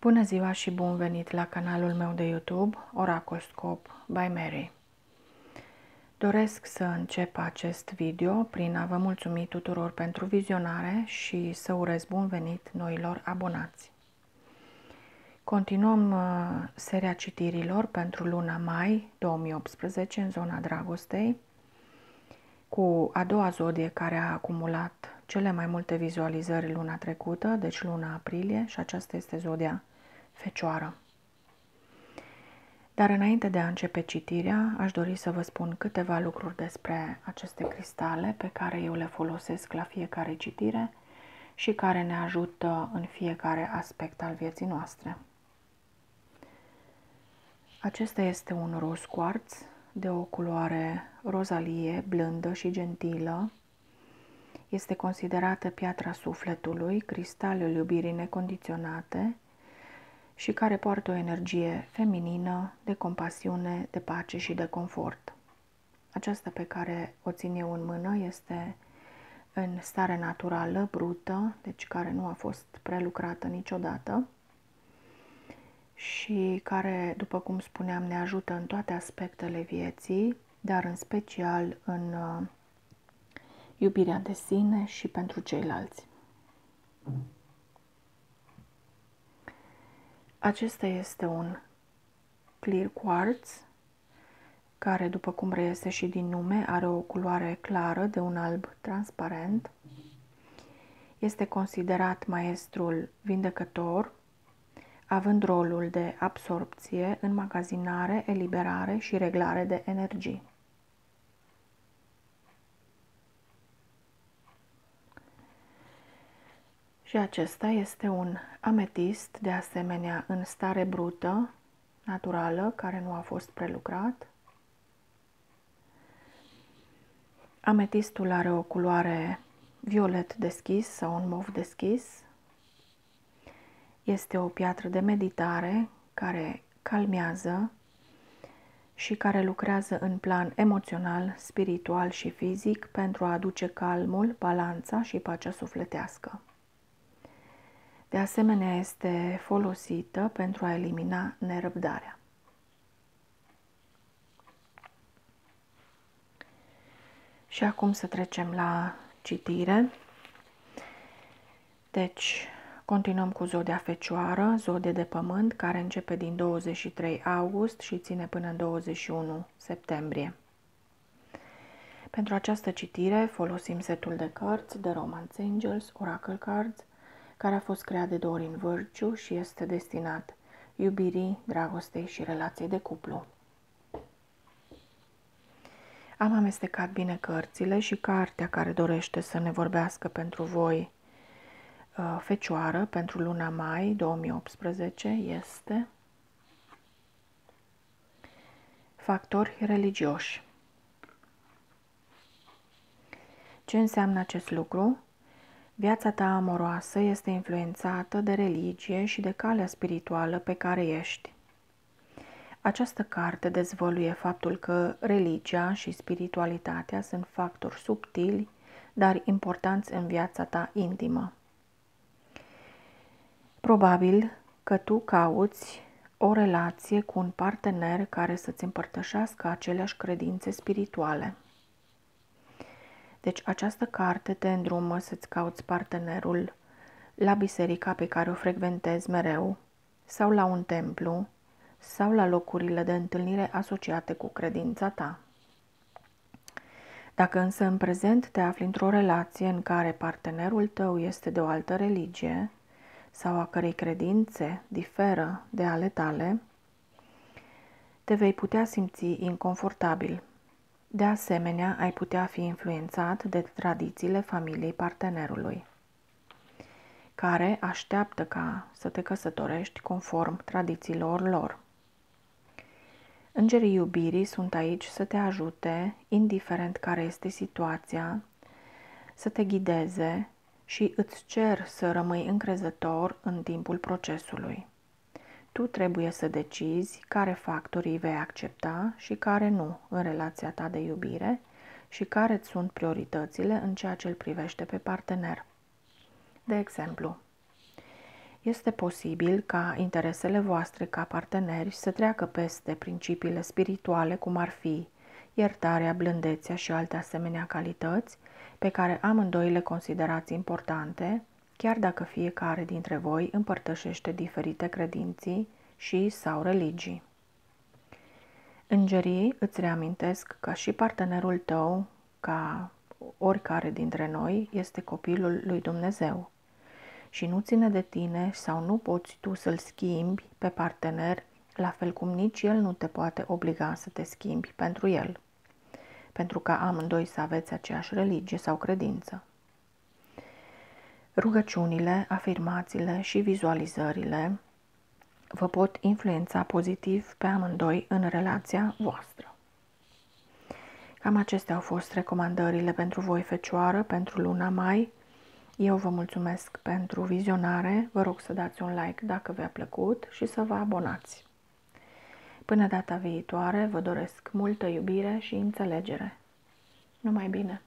Bună ziua și bun venit la canalul meu de YouTube Oracolscope by Mary. Doresc să încep acest video prin a vă mulțumi tuturor pentru vizionare și să urez bun venit noilor abonați. Continuăm uh, seria citirilor pentru luna mai 2018 în zona dragostei cu a doua zodie care a acumulat cele mai multe vizualizări luna trecută, deci luna aprilie, și aceasta este zodia Fecioară. Dar înainte de a începe citirea, aș dori să vă spun câteva lucruri despre aceste cristale pe care eu le folosesc la fiecare citire și care ne ajută în fiecare aspect al vieții noastre. Acesta este un roz quartz de o culoare rozalie, blândă și gentilă, este considerată piatra sufletului, cristalul iubirii necondiționate și care poartă o energie feminină, de compasiune, de pace și de confort. Aceasta pe care o țin eu în mână este în stare naturală, brută, deci care nu a fost prelucrată niciodată și care, după cum spuneam, ne ajută în toate aspectele vieții, dar în special în uh, iubirea de sine și pentru ceilalți. Acesta este un clear quartz care, după cum reiese și din nume, are o culoare clară de un alb transparent. Este considerat maestrul vindecător, având rolul de absorpție, înmagazinare, eliberare și reglare de energii. Și acesta este un ametist, de asemenea în stare brută, naturală, care nu a fost prelucrat. Ametistul are o culoare violet deschis sau un mov deschis. Este o piatră de meditare care calmează și care lucrează în plan emoțional, spiritual și fizic pentru a aduce calmul, balanța și pacea sufletească. De asemenea, este folosită pentru a elimina nerăbdarea. Și acum să trecem la citire. Deci, continuăm cu zodia Fecioară, zodie de pământ, care începe din 23 august și ține până în 21 septembrie. Pentru această citire folosim setul de cărți de Romance Angels, Oracle Cards, care a fost creat de Dorin Vârciu și este destinat iubirii, dragostei și relației de cuplu. Am amestecat bine cărțile și cartea care dorește să ne vorbească pentru voi uh, Fecioară pentru luna mai 2018 este Factori religioși. Ce înseamnă acest lucru? Viața ta amoroasă este influențată de religie și de calea spirituală pe care ești. Această carte dezvăluie faptul că religia și spiritualitatea sunt factori subtili, dar importanți în viața ta intimă. Probabil că tu cauți o relație cu un partener care să-ți împărtășească aceleași credințe spirituale. Deci această carte te îndrumă să-ți cauți partenerul la biserica pe care o frecventezi mereu sau la un templu sau la locurile de întâlnire asociate cu credința ta. Dacă însă în prezent te afli într-o relație în care partenerul tău este de o altă religie sau a cărei credințe diferă de ale tale, te vei putea simți inconfortabil de asemenea, ai putea fi influențat de tradițiile familiei partenerului, care așteaptă ca să te căsătorești conform tradițiilor lor. Îngerii iubirii sunt aici să te ajute, indiferent care este situația, să te ghideze și îți cer să rămâi încrezător în timpul procesului. Tu trebuie să decizi care factorii vei accepta și care nu în relația ta de iubire și care îți sunt prioritățile în ceea ce îl privește pe partener. De exemplu, Este posibil ca interesele voastre ca parteneri să treacă peste principiile spirituale, cum ar fi iertarea, blândețea și alte asemenea calități, pe care amândoi le considerați importante, chiar dacă fiecare dintre voi împărtășește diferite credinții și sau religii. Îngerii îți reamintesc că și partenerul tău, ca oricare dintre noi, este copilul lui Dumnezeu și nu ține de tine sau nu poți tu să-l schimbi pe partener, la fel cum nici el nu te poate obliga să te schimbi pentru el, pentru ca amândoi să aveți aceeași religie sau credință. Rugăciunile, afirmațiile și vizualizările vă pot influența pozitiv pe amândoi în relația voastră. Cam acestea au fost recomandările pentru voi, Fecioară, pentru luna mai. Eu vă mulțumesc pentru vizionare, vă rog să dați un like dacă vi-a plăcut și să vă abonați. Până data viitoare, vă doresc multă iubire și înțelegere. Numai bine!